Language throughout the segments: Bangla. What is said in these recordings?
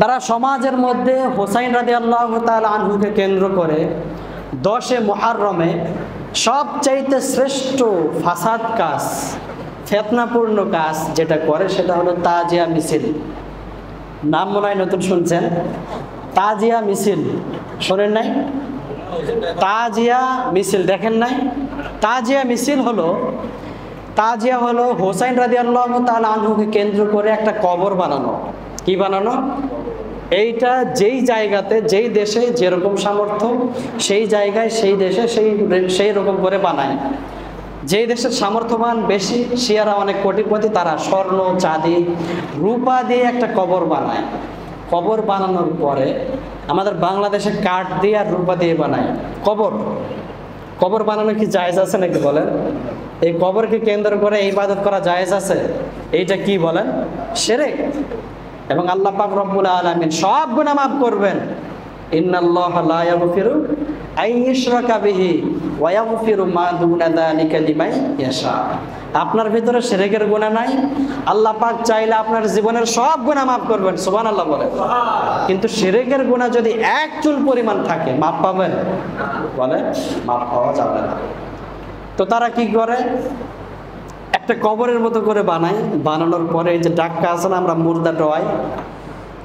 তারা সমাজের মধ্যে হোসাইন রাজি আল্লাহ আনহুকে কেন্দ্র করে দশে মহারমে সবচাইতে শ্রেষ্ঠ ফাসাদ কাজ, ফেতনাপূর্ণ কাজ যেটা করে সেটা হলো তাজিয়া মিছিল। নাম মনে হয় নতুন শুনছেন? তাজিয়া মিছিল। শোনেন নাই? তাজিয়া মিছিল, দেখেন নাই? তাজিয়া মিছিল হলো, তাজিয়া হলো হোসাইন রাজি আল্লাহ আনহুকে কেন্দ্র করে একটা কবর বানানো। কি বানানো? এইটা যেই জায়গাতে, যেই দেশে যেরকম সামর্থ্য, সেই জায়গায় সেই দেশে সেই সেই রকম করে বানায়। যেই দেশের সামর্থ্যবান বেশি, শিয়ারা অনেক কোটিপতি, তারা স্বর্ণ, চাঁদি, রূপা দিয়ে একটা কবর বানায়। কবর বানানোর পরে আমাদের বাংলাদেশে কাঠ দিয়ে আর রূপা দিয়ে বানায়। কবর। কবর বানানো কি জায়েজ আছে নাকি বলেন? এই কবরকে কেন্দ্র করে ইবাদত করা জায়েজ আছে? এইটা কি বলেন? সেরে এবং আল্লাহ পাক রব্বুল আলামিন সব গুনাহ মাফ করবেন। আপনার ভিতরে শিরকের গুনাহ নাই। আল্লাহ পাক চাইলে আপনার জীবনের সব গুনাহ মাফ করবেন, সুবহানাল্লাহ বলেন। কিন্তু শিরকের গুনাহ যদি এক চুল পরিমাণ থাকে মাফ পাবেন? বলে মাফ পাওয়া যাবে না। তো তারা কি করে? একটা কবরের মতো করে বানাই বানানোর পরে এই যে ডাক্কা আছে না, আমরা মুর্দা ডোয়াই,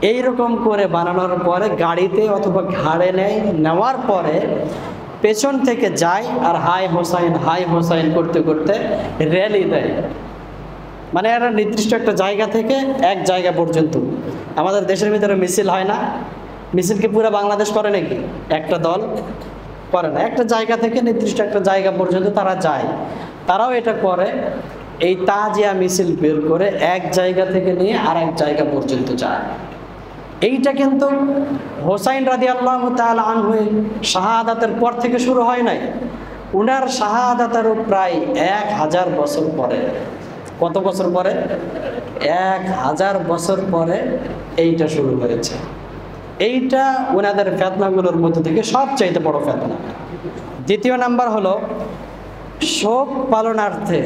এইরকম করে বানানোর পরে গাড়িতে অথবা ঘাড়ে নেয়, নেওয়ার পরে পেছন থেকে যায় আর হাই হোসাইন হাই হোসাইন করতে করতে র্যালি দেয়। মানে একটা নির্দিষ্ট একটা জায়গা থেকে এক জায়গা পর্যন্ত। আমাদের দেশের ভিতরে মিছিল হয় না। মিছিলকে পুরো বাংলাদেশ করে নাকি? একটা দল করে না। একটা জায়গা থেকে নির্দিষ্ট একটা জায়গা পর্যন্ত তারা যায়। তারাও এটা করে। এই তাজিয়া মিছিল বের করে এক জায়গা থেকে নিয়ে আর এক জায়গা পর্যন্ত যায়। এইটা কিন্তু হোসাইন রাদি আল্লাহ আনহু শাহাদাতের পর থেকে শুরু হয় নাই। উনার শাহাদাতেরও প্রায় এক হাজার বছর পরে। কত বছর পরে? এক হাজার বছর পরে এইটা শুরু হয়েছে। এইটা ওনাদের ফেতনাগুলোর মধ্যে থেকে সবচাইতে বড় ফেতনা। দ্বিতীয় নাম্বার হলো শোক পালনার্থে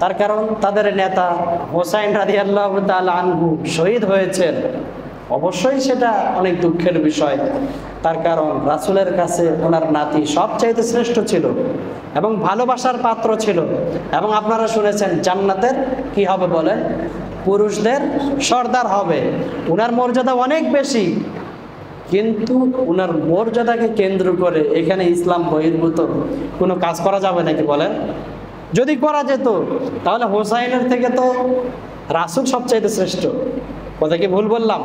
তার কারণ তাদের নেতা হোসাইন রাজি আল্লাহ আনহু শহীদ হয়েছেন। অবশ্যই সেটা অনেক দুঃখের বিষয়। তার কারণ রাসুলের কাছে ওনার নাতি সবচাইতে শ্রেষ্ঠ ছিল এবং ভালোবাসার পাত্র ছিল। এবং আপনারা শুনেছেন, জান্নাতের কি হবে বলে? পুরুষদের সর্দার হবে। ওনার মর্যাদা অনেক বেশি। কিন্তু ওনার মর্যাদাকে কেন্দ্র করে এখানে ইসলাম বহির্ভূত। কোনো কাজ করা যাবে নাকি বলেন? যদি করা যেত, তাহলে হোসাইনের থেকে তো রাসুল সবচাইতে শ্রেষ্ঠ। কথা কি ভুল বললাম?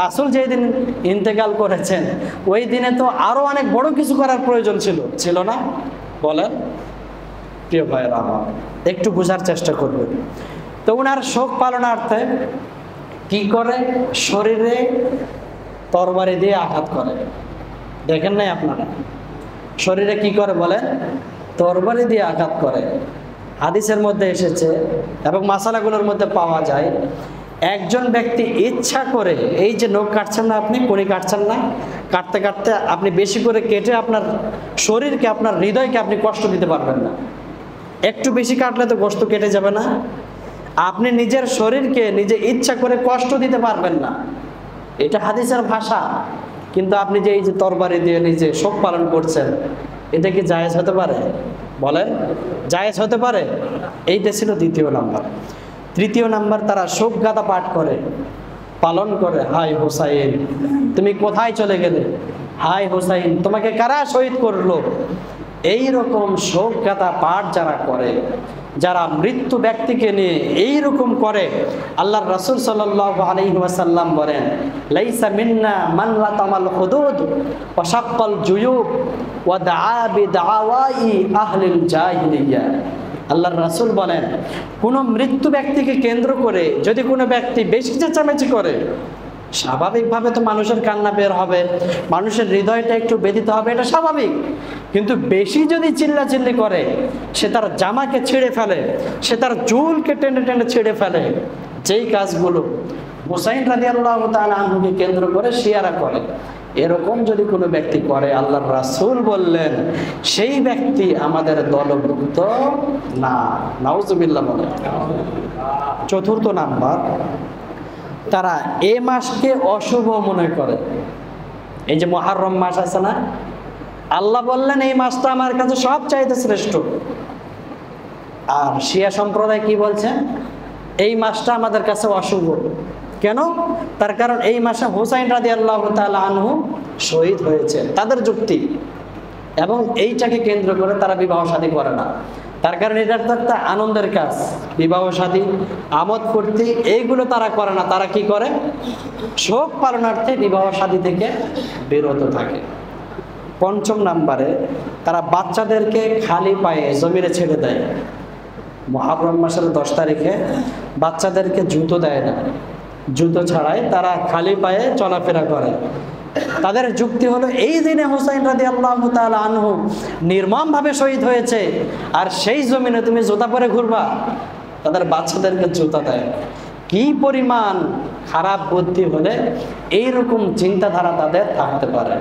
রাসুল যেই দিন ইন্তেকাল করেছেন, ওই দিনে তো আরও অনেক বড় কিছু করার প্রয়োজন ছিল। ছিল না? বলেন। প্রিয় ভাইয়ের আমার, একটু বোঝার চেষ্টা করবেন। তো ওনার শোক পালনার্থে কি করে? শরীরে তরবারি দিয়ে আঘাত করে। দেখেন নাই আপনারা? শরীরে কি করে বলেন? তরবারি দিয়ে আঘাত করে। হাদিসের মধ্যে এসেছে এবং মাসালাগুলোর মধ্যে পাওয়া যায়, একজন ব্যক্তি ইচ্ছা করে, এই যে নখ কাটছেন না আপনি কোনি কাটছেন না, কাটতে কাটতে আপনি বেশি করে কেটে আপনার শরীরকে, আপনার হৃদয়কে আপনি কষ্ট দিতে পারবেন না। একটু বেশি কাটলে তো গোস্ত কেটে যাবে না। আপনি নিজের শরীরকে, নিজে ইচ্ছা করে কষ্ট দিতে পারবেন না। এটা হাদিসের ভাষা। কিন্তু আপনি যে এই যে তরবারি দিয়ে নিজে শোক পালন করছেন এটা কি জায়েজ হতে পারে? বলেন জায়েজ হতে পারে। এইটা ছিল দ্বিতীয় নাম্বার। তৃতীয় নাম্বার, তারা শোক গাদা পাঠ করে, পালন করে। হাই হোসাইন, তুমি কোথায় চলে গেলে? হাই হোসাইন, তোমাকে কারা শহীদ করল? এই রকম শোক গাদা পাঠ যারা করে যারা মৃত্যু ব্যক্তিকে নিয়ে এই রকম করে আল্লাহ রাসূল সাল্লাল্লাহু আলাইহি বলেন, লাইসা মিন্না মান লাতামাল হুদুদ ওয়া শাক্কাল জুয়ুব ওয়া দাআ বিদাওয়াই আহলিল জাহিলিয়া। আল্লাহর রাসূল বলেন, কোন মৃত্যু ব্যক্তিকে কেন্দ্র করে যদি কোনো ব্যক্তি বেশি চেঁচামেচি করে, স্বাভাবিকভাবে তো মানুষের কান্না বের হবে, মানুষের হৃদয়টা একটু বেদিত হবে, এটা স্বাভাবিক। কিন্তু বেশি যদি চিল্লাচিল্লি করে, সে তার জামাকে ছিঁড়ে ফেলে, সে তার চুলকে টেনে টেনে ছিঁড়ে ফেলে। যেই কাজগুলো হুসাইন রাজি আল্লাহ আনহুকে কেন্দ্র করে শিয়ারা করে। এরকম যদি কোনো ব্যক্তি করে আল্লাহ রাসূল বললেন, সেই ব্যক্তি আমাদের দলভুক্ত না। চতুর্থ নাম্বার, তারা এ মাসকে অশুভ মনে করে। এই যে মহারম মাস আছে না আল্লাহ বললেন, এই মাছটা আমার কাছে সব চাইতে শ্রেষ্ঠ। আর শিয়া সম্প্রদায় কি বলছেন এই মাসটা আমাদের কাছে অশুভ। কেন? তার কারণ এই মাসে হোসাইন রাদি আল্লাহ আনহু শহীদ হয়েছে। তাদের যুক্তি। এবং এইটাকে কেন্দ্র করে তারা বিবাহ শাদী করে না। তার কারণ এটা তো একটা আনন্দের কাজ, বিবাহ শাদী আমোদ ফুর্তি, এইগুলো তারা করে না। তারা কি করে? শোক পালনার্থে বিবাহ শাদী থেকে বিরত থাকে। পঞ্চম নাম্বারে তারা বাচ্চাদেরকে খালি পায়ে জমিনে ছেড়ে দেয়। মহারম মাসের দশ তারিখে বাচ্চাদেরকে জুতো দেয় না। জুতো ছাড়াই তারা খালি পায়ে চলাফেরা করে। তাদের যুক্তি হলো, এই দিনে হুসাইন রাদি আল্লাহ আনহু নির্মমভাবে শহীদ হয়েছে আর সেই জমিনে তুমি জুতা পরে ঘুরবা। তাদের বাচ্চাদেরকে জুতা দেয়। কি পরিমাণ খারাপ বুদ্ধি হলে এইরকম চিন্তাধারা তাদের থাকতে পারে।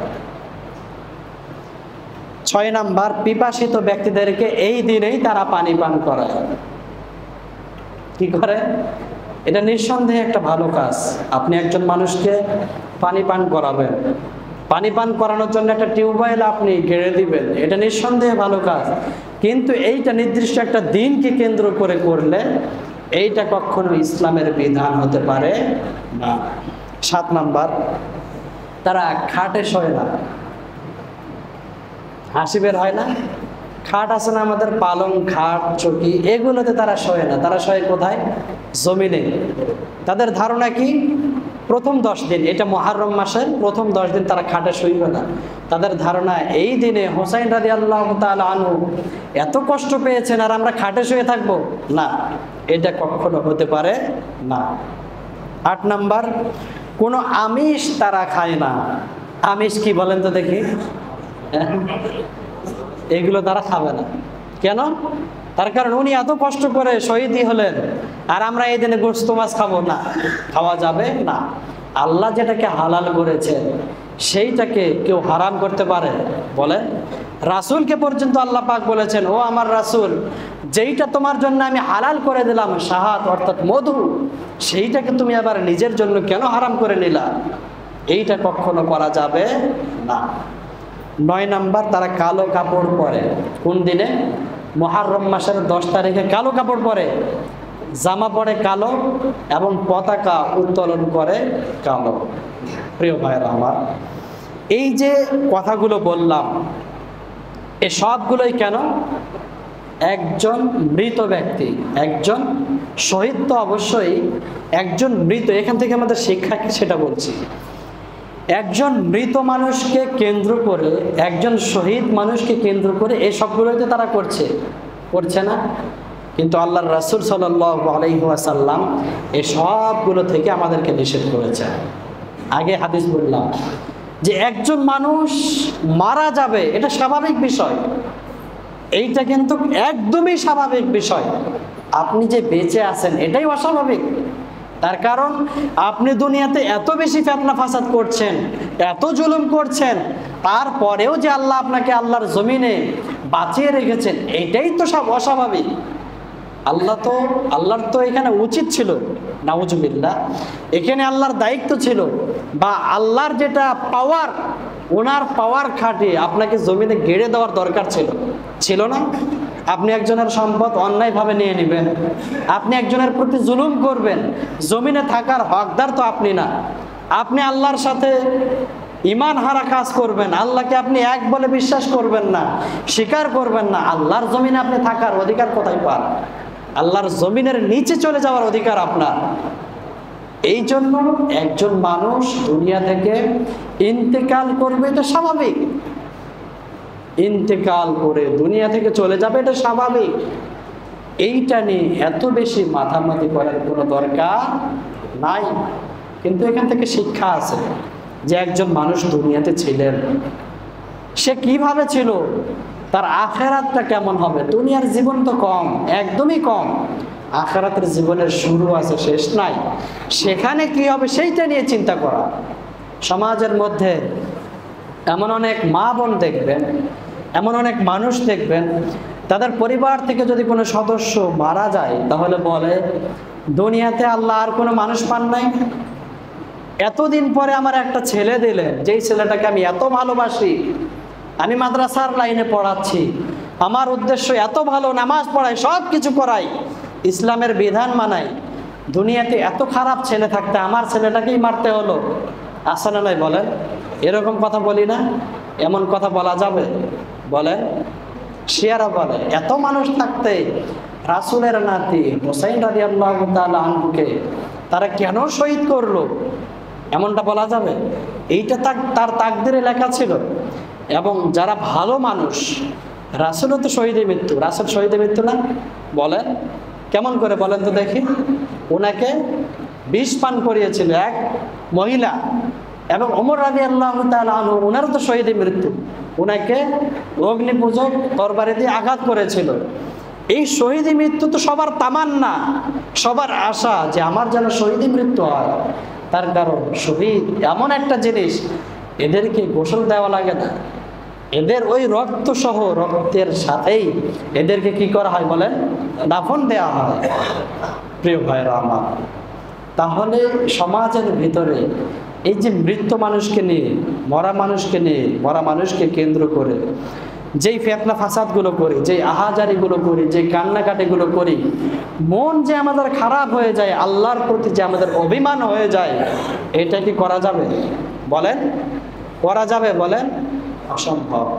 ছয় নাম্বার, পিপাসিত ব্যক্তিদেরকে এই দিনেই তারা পানি পান করায় কি করে? এটা নিঃসন্দেহে একটা ভালো কাজ। আপনি একজন মানুষকে পানি পান করাবেন। পানি পান করানোর জন্য একটা টিউবওয়েল আপনি গেড়ে দিবেন। এটা নিঃসন্দেহে ভালো কাজ। কিন্তু এইটা নির্দিষ্ট একটা দিনকে কেন্দ্র করে করলে এইটা কখনো ইসলামের বিধান হতে পারে না। সাত নাম্বার, তারা খাটে শোয় না। হাসি বের হয় না। খাট আছে না আমাদের, পালং খাট, চকি, এগুলোতে তারা শোয় না। তারা শোয় কোথায়? জমিনে। তাদের ধারণা কি? প্রথম দশ দিন, এটা মহারম মাসের প্রথম দশ দিন তারা খাটে শুইবে না। তাদের ধারণা এই দিনে হোসাইন রাজি আল্লাহ আনু এত কষ্ট পেয়েছেন আর আমরা খাটে শুয়ে থাকব? না, এটা কখনো হতে পারে না। আট নাম্বার, কোনো আমিষ তারা খায় না। আমিষ কি বলেন তো দেখি। এগুলো তারা খাবে না। কেন? তার কারণ উনি এত কষ্ট করে শহীদই হলেন, আর আমরা এই দিনে গোস্ত মাছ খাব না। খাওয়া যাবে না। আল্লাহ যেটাকে হালাল করেছেন সেইটাকে কেউ হারাম করতে পারে। বলেন, রাসুলকে পর্যন্ত আল্লাহ পাক বলেছেন, ও আমার রাসুল, যেইটা তোমার জন্য আমি হালাল করে দিলাম সাহাত অর্থাৎ মধু, সেইটাকে তুমি আবার নিজের জন্য কেন হারাম করে নিলা? এইটা কখনো করা যাবে না। নয় নাম্বার তারা কালো কাপড় পরে। কোন দিনে? মহারম মাসের দশ তারিখে কালো কাপড় পরে। জামা পরে কালো এবং পতাকা উত্তোলন করে কালো। প্রিয় ভাইয়ের আমার, এই যে কথাগুলো বললাম, এ সবগুলোই কেন? একজন মৃত ব্যক্তি, একজন শহীদ তো অবশ্যই, একজন মৃত, এখান থেকে আমাদের শিক্ষা কি সেটা বলছি। একজন মৃত মানুষকে কেন্দ্র করে, একজন শহীদ মানুষকে কেন্দ্র করে এই সবগুলোতে তারা করছে। করছে না। কিন্তু আল্লাহর রাসুল সাল্লাম এই সবগুলো থেকে আমাদেরকে নিষেধ করেছে। আগে হাদিস বললাম যে একজন মানুষ মারা যাবে, এটা স্বাভাবিক বিষয়। এইটা কিন্তু একদমই স্বাভাবিক বিষয়। আপনি যে বেঁচে আছেন, এটাই অস্বাভাবিক। তার কারণ, আপনি দুনিয়াতে এত বেশি ফেতনা ফাসাদ করছেন, এত জুলুম করছেন, তারপরেও যে আল্লাহ আপনাকে আল্লাহর জমিনে বাঁচিয়ে রেখেছেন, এইটাই তো সব অস্বাভাবিক। আল্লাহ তো, আল্লাহর তো এখানে উচিত ছিল নাউজুবিল্লা এখানে আল্লাহর দায়িত্ব ছিল, বা আল্লাহর যেটা পাওয়ার, ওনার পাওয়ার খাটিয়ে আপনাকে জমিনে গেড়ে দেওয়ার দরকার ছিল। ছিল না? আপনি একজনের সম্পদ অন্যায়ভাবে নিয়ে নেবেন। আপনি একজনের প্রতি জুলুম করবেন। জমিনে থাকার হকদার তো আপনি না। আপনি আল্লাহর সাথে ইমান হারা কাজ করবেন। আল্লাহকে আপনি এক বলে বিশ্বাস করবেন না, স্বীকার করবেন না। আল্লাহর জমিনে আপনি থাকার অধিকার কোথায় পান? আল্লাহর জমিনের নিচে চলে যাওয়ার অধিকার আপনার। এই জন্য একজন মানুষ দুনিয়া থেকে ইন্তেকাল করবে এটা স্বাভাবিক। ইন্তেকাল করে দুনিয়া থেকে চলে যাবে, এটা স্বাভাবিক। এইটা নিয়ে এত বেশি মাথামাতি করার কোনো দরকার নাই। কিন্তু এখান থেকে শিক্ষা আছে যে একজন মানুষ দুনিয়াতে ছিলেন। সে কীভাবে ছিল? তার আখেরাতটা কেমন হবে? দুনিয়ার জীবন তো কম, একদমই কম। আখেরাতের জীবনের শুরু আছে, শেষ নাই। সেখানে কি হবে সেইটা নিয়ে চিন্তা করা। সমাজের মধ্যে এমন অনেক মা বোন দেখবেন এমন অনেক মানুষ দেখবেন, তাদের পরিবার থেকে যদি কোনো সদস্য মারা যায়, তাহলে বলে, দুনিয়াতে আল্লাহ আর কোনো মানুষ পান নাই। এতদিন পরে আমার একটা ছেলে দিলেন, যেই ছেলেটাকে আমি এত ভালোবাসি, আমি মাদ্রাসার লাইনে পড়াচ্ছি, আমার উদ্দেশ্য এত ভালো, নামাজ পড়াই, সব কিছু করাই, ইসলামের বিধান মানাই, দুনিয়াতে এত খারাপ ছেলে থাকতে আমার ছেলেটাকেই মারতে হলো। আসলে নয় বলেন, এরকম কথা বলি না, এমন কথা বলা যাবে। বলেন শিয়ারা বলে, এত মানুষ থাকতে রাসুলের নাতি হোসাইন রাজি আল্লাহ আনহুকে তারা কেন শহীদ করল? এমনটা বলা যাবে? এইটা তার তাকদিরে লেখা ছিল। এবং যারা ভালো মানুষ, রাসুলও তো শহীদে মৃত্যু। রাসুল শহীদে মৃত্যু না? বলেন কেমন করে বলেন তো দেখি? ওনাকে বিষ পান করিয়েছিল এক মহিলা। এবং ওমর রাজি আল্লাহ আনহু ওনারও তো শহীদের মৃত্যু। ওনাকে অগ্নি পূজক তরবারি দিয়ে আঘাত করেছিল। এই শহীদি মৃত্যু তো সবার তামান্না, সবার আশা যে আমার যেন শহীদি মৃত্যু হয়। তার কারণ শহীদ এমন একটা জিনিস, এদেরকে গোসল দেওয়া লাগে না। এদের ওই রক্ত সহ রক্তের সাথেই এদেরকে কি করা হয় বলেন? দাফন দেওয়া হয়। প্রিয় ভাইরা আমার, তাহলে সমাজের ভিতরে এই যে মৃত মানুষকে নিয়ে, মরা মানুষকে নিয়ে, মরা মানুষকে কেন্দ্র করে, যেই ফেতনা ফাসাদগুলো করি, যেই আহাজারিগুলো করি যে কান্নাকাটিগুলো করি, মন যে আমাদের খারাপ হয়ে যায়, আল্লাহর প্রতি যে আমাদের অভিমান হয়ে যায়, এটা কি করা যাবে? বলেন? করা যাবে? বলেন? অসম্ভব।